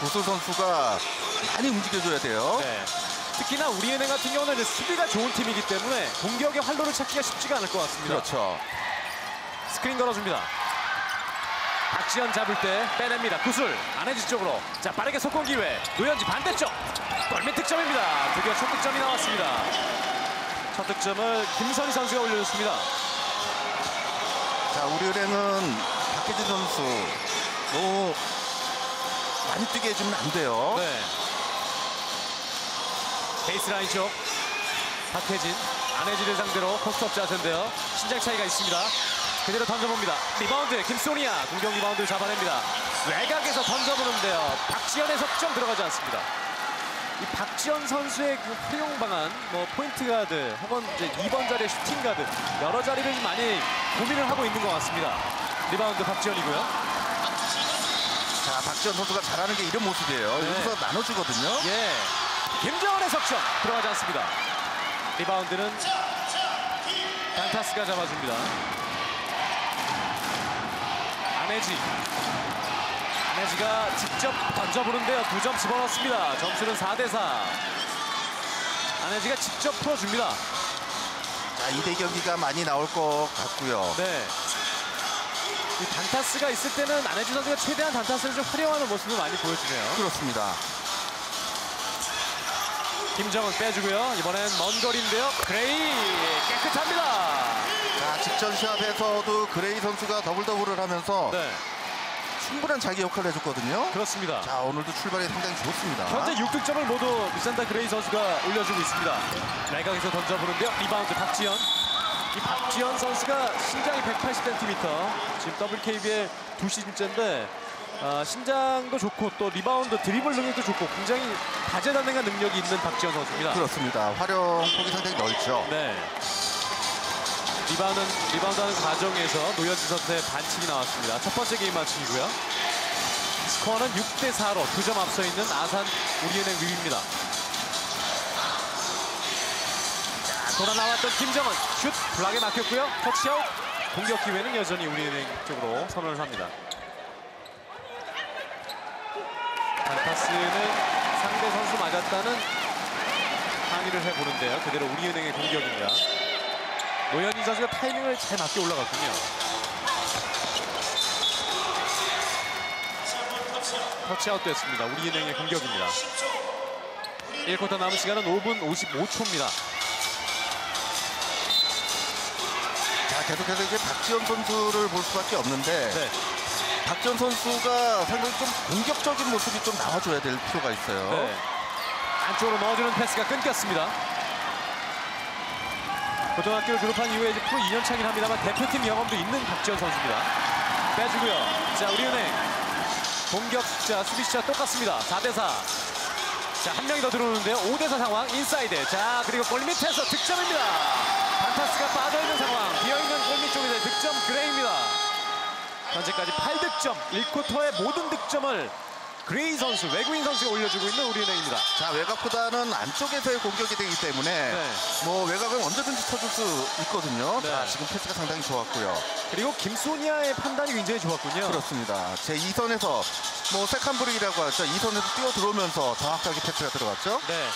구슬 선수가 많이 움직여줘야 돼요. 네. 특히나 우리은행 같은 경우는 수비가 좋은 팀이기 때문에 공격의 활로를 찾기가 쉽지가 않을 것 같습니다. 그렇죠. 스크린 걸어줍니다. 박지현 잡을 때 빼냅니다. 구슬 안해지 쪽으로. 자 빠르게 속공 기회. 노현지 반대쪽. 골밑 득점입니다. 드디어 첫 득점이 나왔습니다. 첫 득점을 김선희 선수가 올려줬습니다. 자, 우리 은행은 박혜진 선수 많이 뛰게 해주면 안 돼요. 네. 베이스라인 쪽 박혜진 안혜지를 상대로 post up 자세인데요. 신장 차이가 있습니다. 그대로 던져봅니다. 리바운드 김소니아 공격 리바운드를 잡아냅니다. 외곽에서 던져보는데요. 박지현의 석점 들어가지 않습니다. 이 박지현 선수의 그 활용 방안, 뭐 포인트 가드 혹은 이제 2번 자리의 슈팅 가드 여러 자리를 좀 많이 고민을 하고 있는 것 같습니다. 리바운드 박지현이고요. 자, 박지현 선수가 잘하는 게 이런 모습이에요. 네. 여기서 나눠주거든요. 예. 김정은의 석점 들어가지 않습니다. 리바운드는 단타스가 잡아줍니다. 안혜지. 안혜지가 직접 던져보는데요. 두 점 집어넣습니다. 점수는 4대4. 안혜지가 직접 풀어줍니다. 자, 2대2 경기가 많이 나올 것 같고요. 네. 이 단타스가 있을 때는 안혜지 선수가 최대한 단타스를 좀 활용하는 모습을 많이 보여주네요. 그렇습니다. 김정은 빼주고요. 이번엔 먼 거리인데요. 그레이 깨끗합니다. 자, 직전 시합에서도 그레이 선수가 더블 더블을 하면서 네, 충분한 자기 역할을 해줬거든요. 그렇습니다. 자, 오늘도 출발이 상당히 좋습니다. 현재 6득점을 모두 미산다 그레이 선수가 올려주고 있습니다. 외곽에서 던져보는데요. 리바운드 박지현. 이 박지현 선수가 신장이 180cm. 지금 WKBL 두 시즌째인데 아, 신장도 좋고 또 리바운드 드리블 능력도 좋고 굉장히 다재다능한 능력이 있는 박지현 선수입니다. 그렇습니다. 활용 폭이 상당히 넓죠. 네. 리바운드, 리바운드하는 과정에서 노현지 선수의 반칙이 나왔습니다. 첫 번째 게임 반칙이고요. 스코어는 6대 4로 두 점 앞서 있는 아산 우리은행 위입니다. 돌아 나왔던 김정은 슛 블락에 막혔고요. 터치아웃 공격 기회는 여전히 우리은행 쪽으로 선언을 합니다. 단타스는 상대 선수 맞았다는 항의를 해보는데요. 그대로 우리은행의 공격입니다. 노현희 선수가 타이밍을 잘 맞게 올라갔군요. 터치아웃 됐습니다. 우리은행의 공격입니다. 1쿼터 남은 시간은 5분 55초입니다. 계속해서 이제 박지원 선수를 볼 수밖에 없는데 네. 박지원 선수가 상당히 좀 공격적인 모습이 좀 나와줘야 될 필요가 있어요. 네. 안쪽으로 넣어주는 패스가 끊겼습니다. 고등학교를 졸업한 이후에 이제 프로 2년 차긴 합니다만 대표팀 경험도 있는 박지원 선수입니다. 빼주고요. 자, 우리은행 공격 숫자, 수비 숫자 똑같습니다. 4대4. 자, 한 명이 더 들어오는데요. 5대4 상황, 인사이드. 자, 그리고 골 밑에서 득점입니다. 단타스가 빠져있는 상황. 비어있는 골밑 쪽에서 득점 그레이입니다. 현재까지 8득점, 1쿼터의 모든 득점을 그레이 선수, 외국인 선수가 올려주고 있는 우리은행입니다. 자, 외곽보다는 안쪽에서의 공격이 되기 때문에 네. 뭐 외곽은 언제든지 쳐줄 수 있거든요. 네. 자, 지금 패스가 상당히 좋았고요. 그리고 김소니아의 판단이 굉장히 좋았군요. 그렇습니다. 제 2선에서 뭐 second break이라고 하죠. 2선에서 뛰어 들어오면서 정확하게 패스가 들어갔죠. 네.